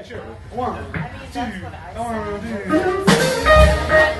Yeah, sure. One, I mean, two, one, two.